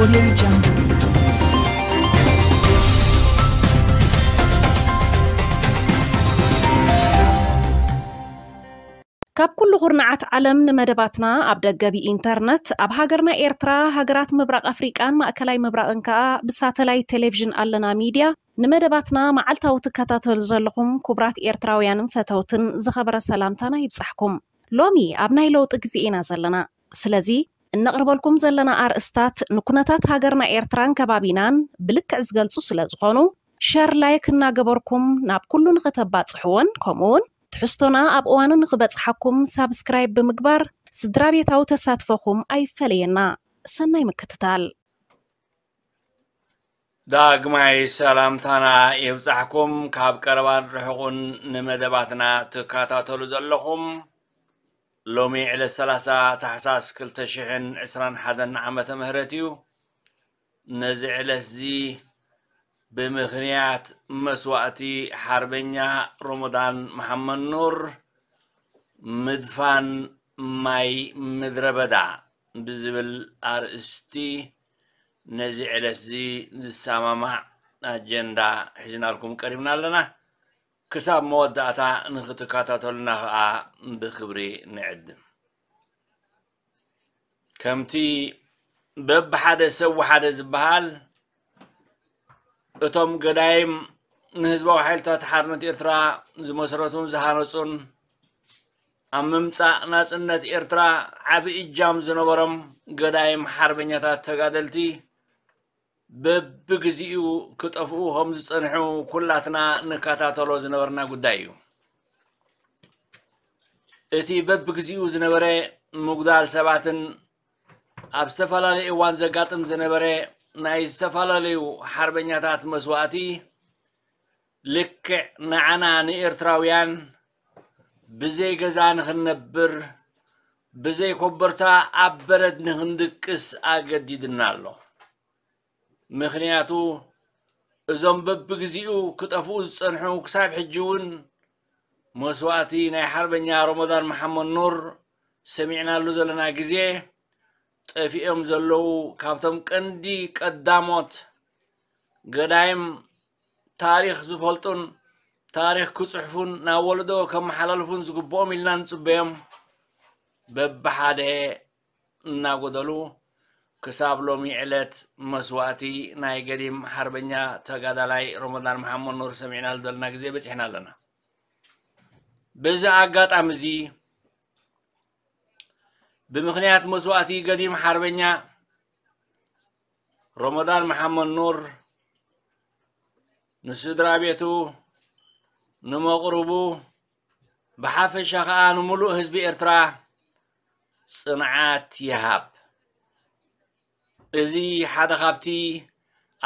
Audio Jungle. ካብ ኩሉ ኩርናዓት ዓለም ንመደባትና ኣብ ደገ ብኢንተርነት ኣብ ሃገርና ኤርትራ ሃገራት ምብራቅ ኣፍሪቃን ማእከላይ ምብራቅን ከዓ ብሳተላይት ቴሌቭዥን ኣለና ሚድያ ንመደባትና መዓልታዊ ትከታተሉ ዘለኹም ክቡራት ኤርትራውያንን ፈተውትን ዝኸበረ ሰላምታና ይብፃሕኩም ሎሚ ኣብ ናይ ለውጢ ግዜ ኢና ዘለና ስለዚ እነቕርበልኩም ዘለና ኣርእስታት ንኩነታት ሃገርና ኤርትራን ከባቢናን ብልክዕ ዝገልፁ ስለ ዝኾኑ ሸር ላይክ እናገበርኩም ናብ ኩሉ ንኽተባፅሕዎን ከምኡውን ትሕዝቶና ኣብ እዋኑ ንኽበፅሓኩም ሳብስክራይብ ብምግባር ስድራ ቤታዊ ተሳትፈኹም ኣይፈለየና። ሰናይ ምክትታል። ዳግማይ ሰላምታና የብፃሕኩም ካብ ቀረባን ርሕቑን ንመደባትና ትከታተሉ ዘለኹም ሎሚ ዕለት 30 ታሕሳስ 221 ዓመተ ምህረት እዩ ነዚ ዕለት እዚ ብምክንያት መስዋእቲ ሓርበኛ ሮሞዳን መሓመድ ኑር ምድፋን ማይ ምድረ በዳ ብዝብል ኣርእስቲ ነዚ ዕለት እዚ ዝሰማማዕ ኣጀንዳ ሒዝናልኩም ቀሪብና ኣለና ክሳብ መወዳእታ ንክትከታተሉና ከዓ ብክብሪ ንዕድም ከምቲ በብሓደ ሰብ ወሓደ ዝበሃል እቶም ገዳይም ንህዝባዊ ሓይልታት ሓርነት ኤርትራ ዝመሰረቱን ዝሃነፁን ኣብ ምምፃእ ናፅነት ኤርትራ ዓብዪ እጃም ዝነበሮም ገዳይም ሓርበኛታት ተጋደልቲ በብግዚኡ ክጠፍኡ ከም ዝፀንሑ ኩላትና ንከታተሎ ዝነበርና ጉዳይ እዩ። እቲ በብግዚኡ ዝነበረ ምጉዳል ሰባትን ኣብ ዝተፈላለዩ እዋን ዘጋጥም ዝነበረ ናይ ዝተፈላለዩ ሓርበኛታት መስዋእቲ ልክዕ ንዓና ንኤርትራውያን ብዘይ ገዛ ንክንነብር ብዘይ ኮበርታ ኣብ በረድ ንክንድቅስ ኣገዲድና ኣሎ ምክንያቱ እዞም በብግዚኡ ክጠፍኡ ዝፀንሑ ክሳብ ሕጂ እውን መስዋእቲ ናይ ሓርበኛ ሮሞዳን መሓመድ ኑር ሰሚዕናሉ ዘለና ግዜ ጠፊኦም ዘለዉ ካብቶም ቀንዲ ቀዳሞት ገዳይም ታሪክ ዝፈልጡን ታሪክ ክፅሕፉን ናብ ወለዶ ከመሓላልፉን ዝግብኦም ኢልና ንፅበዮም በብሓደ እናጎደሉ ክሳብ ሎሚ ዕለት መስዋእቲ ናይ ገዲም ሓርበኛ ተጋዳላይ ሮሞዳን መሓመድ ኑር ሰሚዕናሉ ዘለና ግዜ በፂሕና ኣለና በዚ ኣጋጣሚ እዚ ብምክንያት መስዋእቲ ገዲም ሓርበኛ ሮሞዳን መሓመድ ኑር ንስድራ ቤቱ ንመቕርቡ ብሓፈሻ ከዓ ንሙሉእ ህዝቢ ኤርትራ ፅንዓት ይሃብ እዚ ሓደ ካብቲ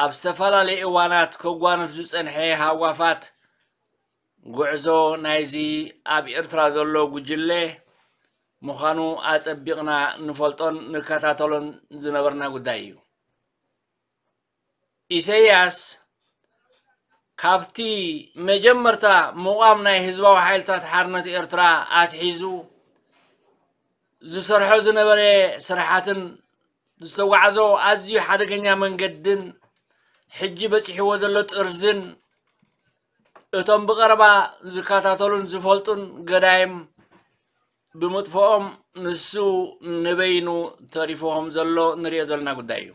ኣብ ዝተፈላለዩ እዋናት ከጓንፍ ዝፀንሐ ሃዋፋት ጉዕዞ ናይዚ ኣብ ኤርትራ ዘሎ ጉጅለ ምዃኑ ኣፀቢቕና ንፈልጦን ንከታተሎን ዝነበርና ጉዳይ እዩ ኢሳይያስ ካብቲ መጀመርታ ምቋም ናይ ህዝባዊ ሓይልታት ሓርነት ኤርትራ ኣትሒዙ ዝሰርሖ ዝነበረ ስራሓትን ዝተጓዓዞ ኣዝዩ ሓደገኛ መንገድን ሕጂ በፂሕዎ ዘሎ ጥርዝን እቶም ብቐረባ ዝከታተሉን ዝፈልጡን ገዳይም ብምጥፍኦም ንሱ ንበይኑ ተሪፎም ዘሎ ንሪኦ ዘለና ጉዳይ እዩ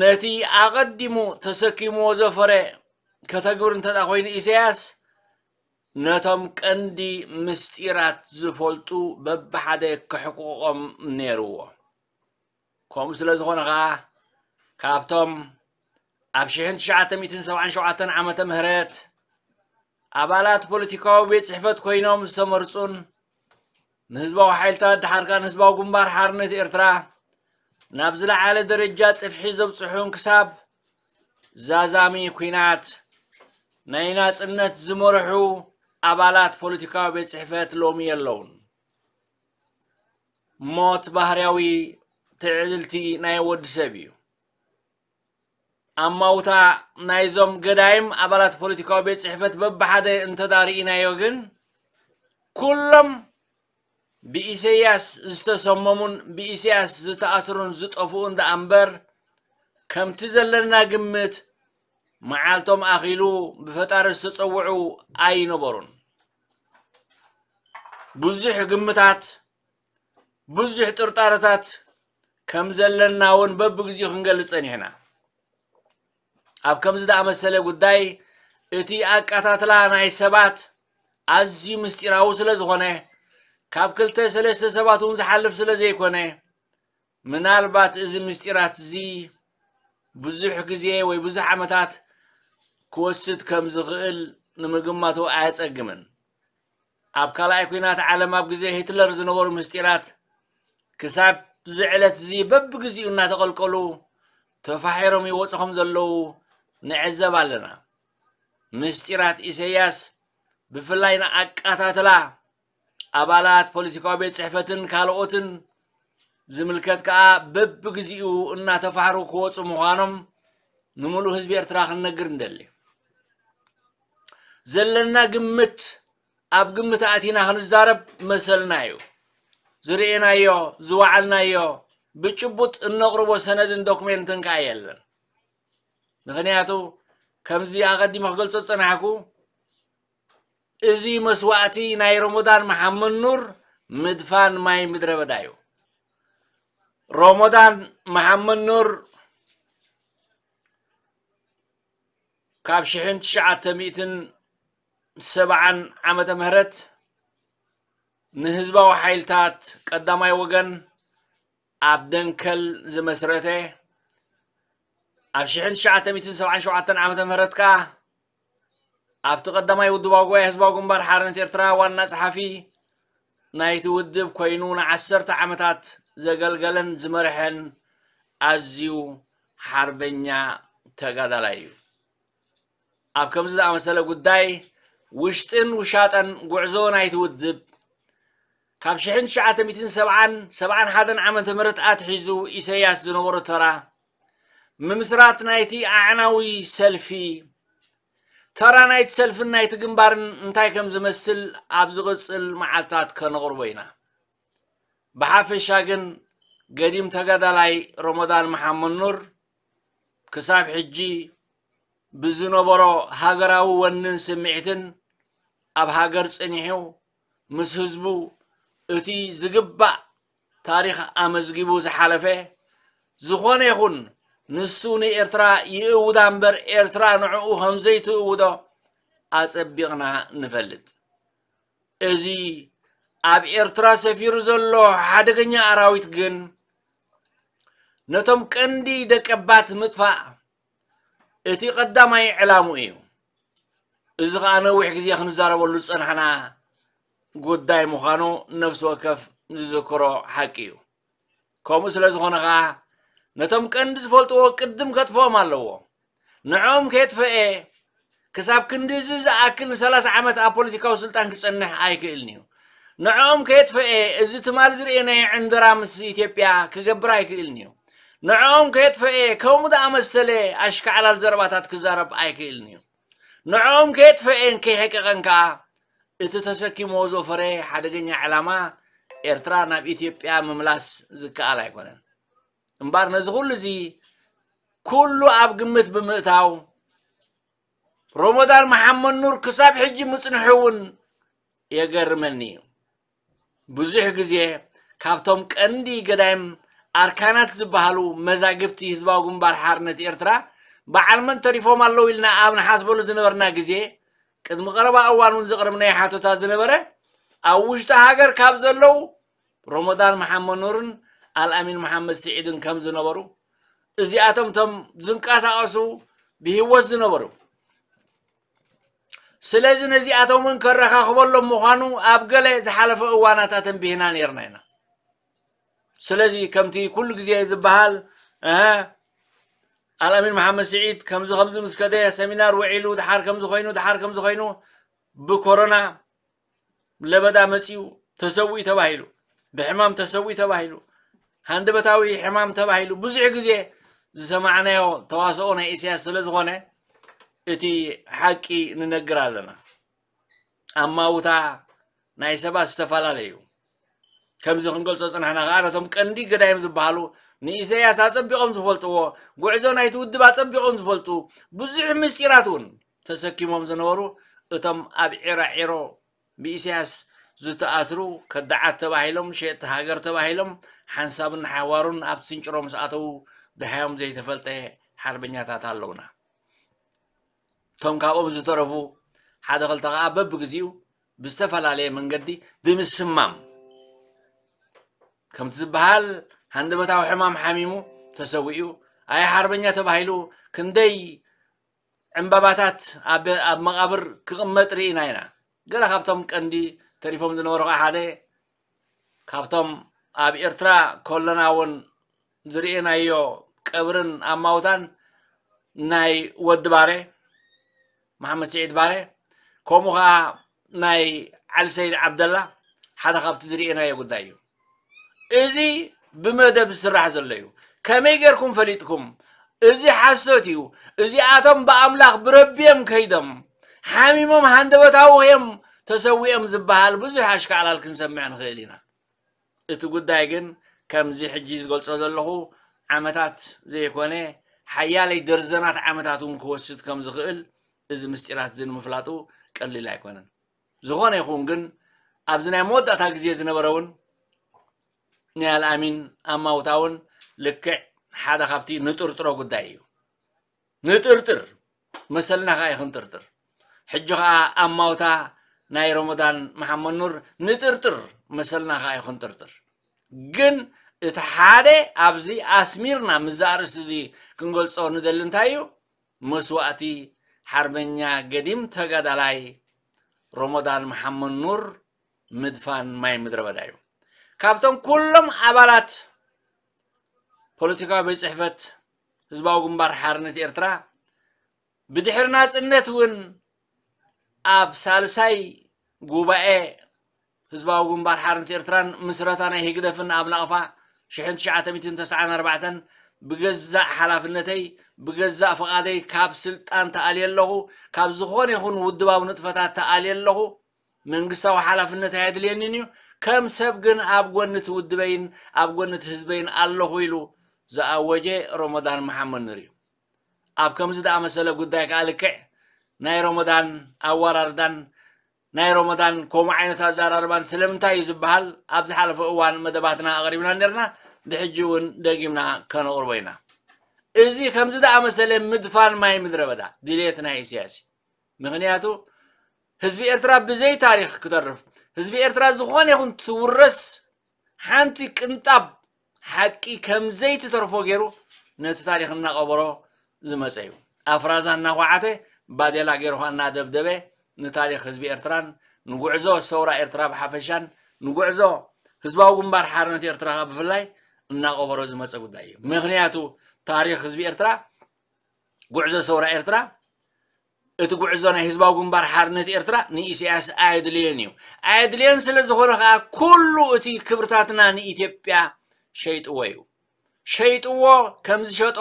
ነቲ ኣቐዲሙ ተሰኪምዎ ዘፈረ ከተግብር እንተዳ ኮይኑ ኢሳያስ ነቶም ቀንዲ ምስጢራት ዝፈልጡ በብሓደ ክሕቁቆም ነይርዎ كومسلز غا كابتم أبشهن شعات ميتين سبعين شعات عامة مهرات أبالات بوليتيكاو بيت صحفت كوينوم استمرصون نهزبا وحيلتا دحركا نهزبا وقنبار حارنت إرترا نابزل عالي درجات صفحي زبصحون كساب زازامي كوينات نينات انت زمرحو أبالات بوليتيكاو بيت صحفت لومي اللون موت بحرياوي ትዕልልቲ ናይ ወዲ ሰብ እዩ ኣማውታ ናይዞም ገዳይም ኣባላት ፖለቲካዊ ቤት ፅሕፈት በብሓደ እንተዳርኢናዮ ግን ኩሎም ብኢሳያስ ዝተሰመሙን ብኢሳያስ ዝተኣስሩን ዝጠፍኡን ደኣ እምበር ከምቲ ዘለና ግምት መዓልቶም ኣኺሉ ብፈጣሪ ዝተፀውዑ ኣይነበሩን ብዙሕ ግምታት ብዙሕ ጥርጣረታት كم زلنا ون ببجزي خنجلت أني هنا أب كم زد عمل سلة إتي أكتات لها ناي سبات أزي مستيراو سلة زخونه كاب كلتا سلة سبات ونزحلف سلة زي كونه من إزي مستيرات زي بزح جزي وي بزح عمتات كوسد كم زغل نمغماتو آيات أجمن أب كلا يكونات عالم أب جزي هتلر زنور مستيرات كساب ዕለት እዚ በብግዚኡ እናተቐልቀሉ ተፋሒሮም ይወፁ ከም ዘለዉ ንዕዘብ ኣለና ምስጢራት ኢሳያስ ብፍላይ ንኣቃታትላ ኣባላት ፖለቲካዊ ቤት ፅሕፈትን ካልኦትን ዝምልከት ከዓ በብግዚኡ እናተፋሕሩ ክወፁ ምዃኖም ንምሉእ ህዝቢ ኤርትራ ክንነግር ንደሊ ዘለና ግምት ኣብ ግምት ኣቲና ክንዛረብ መሰልና እዩ ዝርአናዮ ዝዋዓልናዮ ብጭቡጥ እነቕርቦ ሰነድን ዶክሜንትን ከዓ የለን ምክንያቱ ከምዚ ኣቐዲሞ ክገልፆ ዝፀናሕኩ እዚ መስዋእቲ ናይ ረመዳን መሓመድ ኑር ምድፋን ማይ ምድረ በዳ እዩ ረመዳን መሓመድ ኑር ካብ ሽሕን ትሽዓተ ሚእትን ሰብዓን ዓመተ ምህረት ንህዝባዊ ሓይልታት ቀዳማይ ወገን ኣብ ደንከል ዝመስረተ ኣብ ሽሕን ትሽዓተ ሚእትን ሰብዓን ሸውዓተን ዓመተ ምህረት ከዓ ኣብቲ ቀዳማይ ውድባዊ ጉባኤ ህዝባዊ ግንባር ሓርነት ኤርትራ ዋና ፀሓፊ ናይቲ ውድብ ኮይኑ ንዓሰርተ ዓመታት ዘገልገለን ዝመርሐን ኣዝዩ ሓርበኛ ተጋዳላይ እዩ ኣብ ከምዚ ዝኣመሰለ ጉዳይ ውሽጥን ውሻጠን ጉዕዞ ናይቲ ውድብ ካብ ሽሕን ትሽዓተ ሚእትን ሰብዓን ሰብዓን ሓደን ዓመተ ምህረት ኣትሒዙ ኢሳያስ ዝነበሮ ተራ ምምስራት ናይቲ ኣዕናዊ ሰልፊ ተራ ናይቲ ሰልፍን ናይቲ ግንባርን እንታይ ከም ዝመስል ኣብ ዝቕፅል መዓልትታት ከነቕርቦ ኢና ብሓፈሻ ግን ገዲም ተጋዳላይ ረመዳን መሓመድ ኑር ክሳብ ሕጂ ብዝነበሮ ሃገራዊ ወንን ስምዒትን ኣብ ሃገር ፀኒሑ ምስ ህዝቡ እቲ ዝግባእ ታሪክ ኣመዝጊቡ ዝሓለፈ ዝኾነ ይኹን ንሱ ንኤርትራ ይእውዳ እምበር ኤርትራ ንዕኡ ከምዘይትእውዶ ኣፀቢቕና ንፈልጥ እዚ ኣብ ኤርትራ ሰፊሩ ዘሎ ሓደገኛ ኣራዊት ግን ነቶም ቀንዲ ደቀባት ምጥፋእ እቲ ቀዳማይ ዕላሙ እዩ እዚ ከዓ ነዊሕ ግዜ ክንዛረበሉ ዝፀናሕና ጉዳይ ምዃኑ ነፍሲ ወከፍ ዝዝክሮ ሓቂ እዩ ከምኡ ስለ ዝኾነ ከዓ ነቶም ቀንዲ ዝፈልጥዎ ቅድም ከጥፍኦም ኣለዎ ንዖም ከየጥፈአ ክሳብ ክንዲ እዚ ዝኣክል ንሰላሳ ዓመት ኣብ ፖለቲካዊ ስልጣን ክፀንሕ ኣይክእልን እዩ ንዖም ከየጥፈአ እዚ ትማል ዝርአናዮ ዕንድራ ምስ ኢትዮጵያ ክገብር ኣይክእልን እዩ ንዖም ከየጥፈአ ከምኡ ዝኣመሰለ ኣሽካዕላል ዘረባታት ክዛረብ ኣይክእልን እዩ ንዖም ከየጥፈአን ከይሕቀቐን ከዓ እቲ ተሰኪሞዎ ዘፈረ ሓደገኛ ዕላማ ኤርትራ ናብ ኢትዮጵያ ምምላስ ዝከኣል ኣይኮነን። እምበር ነዚ ኩሉ እዚ ኩሉ ኣብ ግምት ብምእታው ረመዳን መሓመድ ኑር ክሳብ ሕጂ ምፅንሑ እውን የገርመኒ እዩ። ብዙሕ ግዜ ካብቶም ቀንዲ ገዳይም ኣርካናት ዝበሃሉ መዛግብቲ ህዝባዊ ግንባር ሓርነት ኤርትራ በዓል መን ተሪፎም ኣለዉ ኢልና ኣብ ንሓስበሉ ዝነበርና ግዜ ቅድሚ ቀረባ እዋን እውን ዘቕረብናዮ ሓቶታት ዝነበረ ኣብ ውሽጢ ሃገር ካብ ዘለው ረመዳን መሓመድ ኑርን ኣልኣሚን መሓመድ ስዒድን ከም ዝነበሩ እዚኣቶም ቶም ዝንቀሳቐሱ ብሂወት ዝነበሩ ስለዚ ነዚኣቶምን ከረኻኽበሎም ምዃኑ ኣብ ገለ ዝሓለፈ እዋናት ኣተንቢህና ነርና ኢና ስለዚ ከምቲ ኩሉ ግዜ ዝበሃል الامين محمد سعيد كمزو خمز مسكده سمينار وعيلو دحار كمزو خينو دحار كمزو خينو بكورونا لبدا مسيو تسوي تباهيلو بحمام تسوي تباهيلو هند بتاوي حمام تباهيلو بزع زمعنا يو تواسقونا اسياس سلزغونا اتي حاكي ننقرا لنا اما وتا ناي سبا استفلاليو كمز خنقول صصنحنا غارتهم قندي قدايم زبالو ንኢሳያስ ኣፀቢቖም ዝፈልጥዎ ጉዕዞ ናይቲ ውድብ ኣፀቢቖም ዝፈልጡ ብዙሕ ምስጢራት እውን ተሰኪሞም ዝነበሩ እቶም ኣብ ዒራ ዒሮ ብኢሳያስ ዝተኣስሩ ከዳዓት ተባሂሎም ሸየጥቲ ሃገር ተባሂሎም ሓንሳብን ሓዋሩን ኣብ ስንጭሮም ዝኣተዉ ድሓዮም ዘይተፈልጠ ሓርበኛታት ኣለውና እቶም ካብኦም ዝተረፉ ሓደ ክልተ ከዓ በብግዚኡ ብዝተፈላለየ መንገዲ ብምስማም ከምቲ ዝበሃል ሃንደበታዊ ሕማም ሓሚሙ ተሰዊኡ ኣይ ሓርበኛ ተባሂሉ ክንደይ ዕምባባታት ኣብ መቃብር ክቕመጥ ርኢና ኢና ገለ ካብቶም ቀንዲ ተሪፎም ዝነበሩ ከዓ ሓደ ካብቶም ኣብ ኤርትራ ከለና እውን ዝርአናዮ ቀብርን ኣማውታን ናይ ወዲ ባሬ መሓመድ ስዒድ ባሬ ከምኡ ከዓ ናይ ዓሊ ሰይድ ዓብደላ ሓደ ካብቲ ዝርአናዮ ጉዳይ እዩ እዚ ብመደብ ዝስራሕ ዘሎ እዩ ከመይ ጌርኩም ፈሊጥኩም እዚ ሓሶት እዩ እዚኣቶም ብኣምላኽ ብረቢዮም ከይዶም ሓሚሞም ሃንደበታዊ እዮም ተሰዊኦም ዝበሃል ብዙሕ ኣሽካዕላል ክንሰምዕ ንኽእል ኢና እቲ ጉዳይ ግን ከምዚ ሕጂ ዝገልፆ ዘለኹ ዓመታት ዘይኮነ ሓያለይ ደርዘናት ዓመታት እውን ክወስድ ከም ዝኽእል እዚ ምስጢራት እዚ ንምፍላጡ ቀሊል ኣይኮነን ዝኾነ ይኹን ግን ኣብዚ ናይ መወዳእታ ግዜ ዝነበረ እውን ናይ ኣልኣሚን ኣማውታ እውን ልክዕ ሓደ ካብቲ ንጥርጥሮ ጉዳይ እዩ። ንጥርጥር መሰልና ከዓ ይክንጥርጥር ሕጂ ከዓ ኣማውታ ናይ ረመዳን መሓመድ ኑር ንጥርጥር መሰልና ከዓ ይክንጥርጥር ግን እቲ ሓደ ኣብዚ ኣስሚርና ምዛርእስ እዚ ክንገልፆ ንደሊ እንታይ እዩ? መስዋእቲ ሓርበኛ ገዲም ተጋዳላይ ረመዳን መሓመድ ኑር ምድፋን ማይ ምድረ እዩ ካብቶም ኩሎም ኣባላት ፖለቲካዊ ቤት ፅሕፈት ህዝባዊ ግንባር ሓርነት ኤርትራ ብድሕሪ ናፅነት እውን ኣብ ሳልሳይ ጉባኤ ህዝባዊ ግንባር ሓርነት ኤርትራን ምስረታ ናይ ህግደፍን ኣብ ነቕፋ 1994 ብገዛእ ሓላፍነተይ ብገዛእ ፍቓደይ ካብ ስልጣን ተኣልየ ኣለኹ ካብ ዝኾነ ይኹን ውድባዊ ንጥፈታት ተኣልየ ኣለኹ መንግስታዊ ሓላፍነተይ ኣድልየኒን እዩ كم سبقن أبغنت ودبين أبغنت هزبين الله ويلو زأوجة رمضان محمد نريو أب كم زد أمسألة قدايك عليك ناي رمضان أوراردان ناي رمضان كوم عينة سلم تايز بحال أب زحالف أوان مدباتنا أغربنا نرنا بحجون دقيمنا كانوا قربينا إزي كم زد أمسألة مدفان ماي مدربدا دليتنا هي سياسي مغنياتو هزبي إرتراب بزي تاريخ كترف ህዝቢ ኤርትራ ብዘይ ታሪክ ክተርፍ ህዝቢ ኤርትራ ዝኾነ ይኹን ትውረስ ሓንቲ ቅንጣብ ሓቂ ከምዘይትተርፎ ገይሩ ነቲ ታሪክ እናቐበሮ ዝመፀ እዩ ኣፍራዛ እናኳዓተ ባዴላ ገይሩካ እናደብደበ ንታሪክ ህዝቢ ኤርትራን ንጉዕዞ ሰውራ ኤርትራ ብሓፈሻን ንጉዕዞ ህዝባዊ ግንባር ሓርነት ኤርትራ ብፍላይ እናቐበሮ ዝመፀ ጉዳይ እዩ ምክንያቱ ታሪክ ህዝቢ ኤርትራ ጉዕዞ ሰውራ ኤርትራ እቲ ጉዕዞ ናይ ህዝባዊ ግንባር ሓርነት ኤርትራ ንኢሳያስ ኣየድልየን እዩ ኣየድልየን ስለ ዝኾነ ከዓ ኩሉ እቲ ክብርታትና ንኢትዮጵያ ሸይጥዎ እዩ ሸይጥዎ ከም ዝሸጦ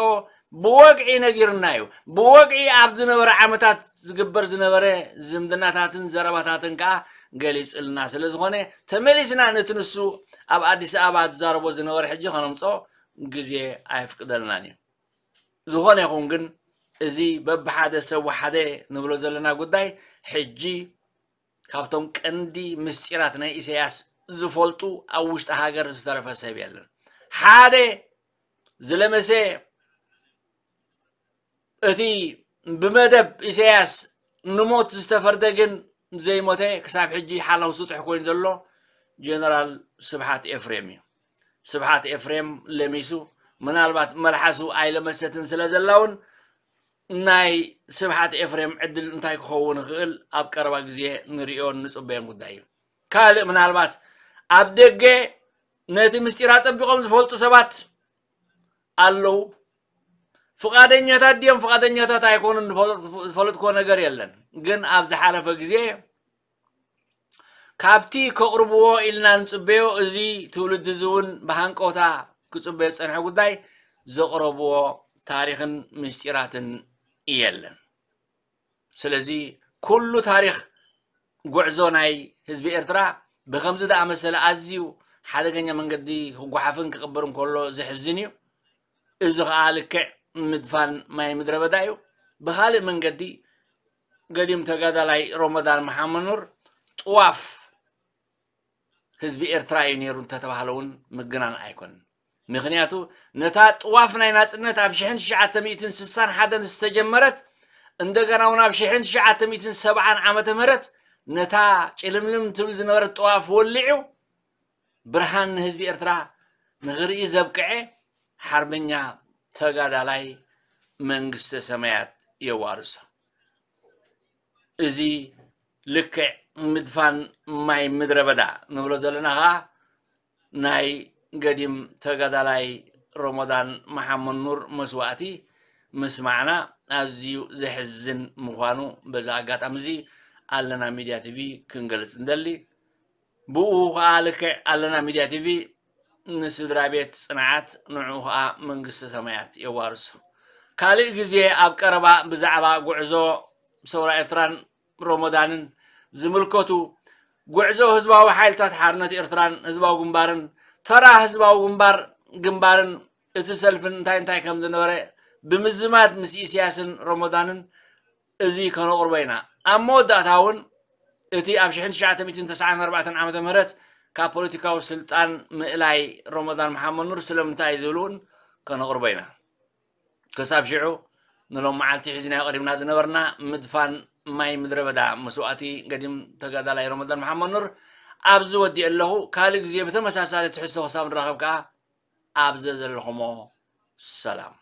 ብወግዒ ነጊርና እዩ ብወግዒ ኣብ ዝነበረ ዓመታት ዝግበር ዝነበረ ዝምድናታትን ዘረባታትን ከዓ ገሊፅልና ስለ ዝኾነ ተመሊስና ነቲ ንሱ ኣብ ኣዲስ ኣበባ ዝዛረቦ ዝነበረ ሕጂ ከነምፆ ግዜ ኣይፍቅደልናን እዩ ዝኾነ ይኹን ግን እዚ በብሓደ ሰብ ወሓደ ንብሎ ዘለና ጉዳይ ሕጂ ካብቶም ቀንዲ ምስጢራት ናይ ኢሳያስ ዝፈልጡ ኣብ ውሽጢ ሃገር ዝተረፈ ሰብ የለን ሓደ ዝለመሰ እቲ ብመደብ ኢሳያስ ንሞት ዝተፈርደ ግን ዘይሞተ ክሳብ ሕጂ ሓላው ስጡሕ ኮይኑ ዘሎ ጀነራል ስብሓት ኤፍሬም እዩ ስብሓት ኤፍሬም ለሚሱ ምናልባት መልሓሱ ኣይለመሰትን ስለ ዘላውን ናይ ስብሓት ኤፍሬም ዕድል እንታይ ክኸውን ይኽእል ኣብ ቀረባ ግዜ ንሪኦን ንፅበዮን ጉዳይ እዩ ካልእ ምናልባት ኣብ ደገ ነቲ ምስጢር ኣፀቢቆም ዝፈልጡ ሰባት ኣለው ፍቃደኛታት ድዮም ፍቃደኛታት ኣይኮኑን ዝፈልጥኮ ነገር የለን ግን ኣብ ዝሓለፈ ግዜ ካብቲ ከቕርብዎ ኢልና ንፅበዮ እዚ ትውልድ እዚ እውን ብሃንቀውታ ክፅበዮ ዝፀንሐ ጉዳይ ዘቕረብዎ ታሪክን ምስጢራትን የለን ስለዚ ኩሉ ታሪክ ጉዕዞ ናይ ህዝቢ ኤርትራ ብከምዚ ዝኣመሰለ ኣዝዩ ሓደገኛ መንገዲ ክጓሓፍን ክቕበርን ከሎ ዝሕዝን እዩ እዚ ከዓ ልክዕ ምድፋን ማይ ምድረ በዳ እዩ ብካሊእ መንገዲ ገዲም ተጋዳላይ ሮመዳን መሓመድ ኑር ጥዋፍ ህዝቢ ኤርትራ እዩ ነይሩ እንተተባሃለ እውን ምግናን ኣይኮንን ምክንያቱ ነታ ጥዋፍ ናይ ናፅነት ኣብ 1961 ዝተጀመረት እንደገና እውን ኣብ 1970 ዓመተ ምህረት ነታ ጭልምልም ትብል ዝነበረት ጥዋፍ ወሊዑ ብርሃን ንህዝቢ ኤርትራ ንኽርኢ ዘብቅዐ ሓርበኛ ተጋዳላይ መንግስተ ሰማያት የዋርሶ እዚ ልክዕ ምድፋን ማይ ምድረ በዳ ንብሎ ዘለና ከዓ ናይ قديم تقدلاي رمضان محمد نور مسواتي مسمعنا أزيو زحزن مخانو بزاقات أمزي ألنا ميديا تيفي كنقلت ندلي بوخ آلك ألنا ميديا تيفي نسدرا بيت صناعات نعوها من قصة سمايات يوارسو كالي جزي أب كربا بزعبا قعزو سورة إتران رمضان زملكتو قعزو هزبا وحيلتات حارنة إرتران هزبا وقنبارن ተራ ህዝባዊ ግንባር ግንባርን እቲ ሰልፍን እንታይ እንታይ ከም ዝነበረ ብምዝማድ ምስ ኢሳያስን ሮሞዳንን እዚ ከነቕርቦ ኢና ኣብ መወዳእታ እውን እቲ ኣብ 1994 ዓ ም ካብ ፖለቲካዊ ስልጣን ምእላይ ሮሞዳን መሓመድ ኑር ስለምንታይ ዝብል እውን ከነቕርቦ ኢና ክሳብ ሽዑ ንሎም መዓልቲ ሒዝናዮ ቀሪብና ዝነበርና ምድፋን ማይ ምድረ በዳ መስዋእቲ ገዲም ተጋዳላይ ሮመዳን መሓመድ ኑር ኣብዚ ወዲእ ኣለኹ ካልእ ግዜ ብተመሳሳሊ ትሕሶ ክሳብ ንራኸብ ከዓ ኣብዘ ዘለኹሞ ሰላም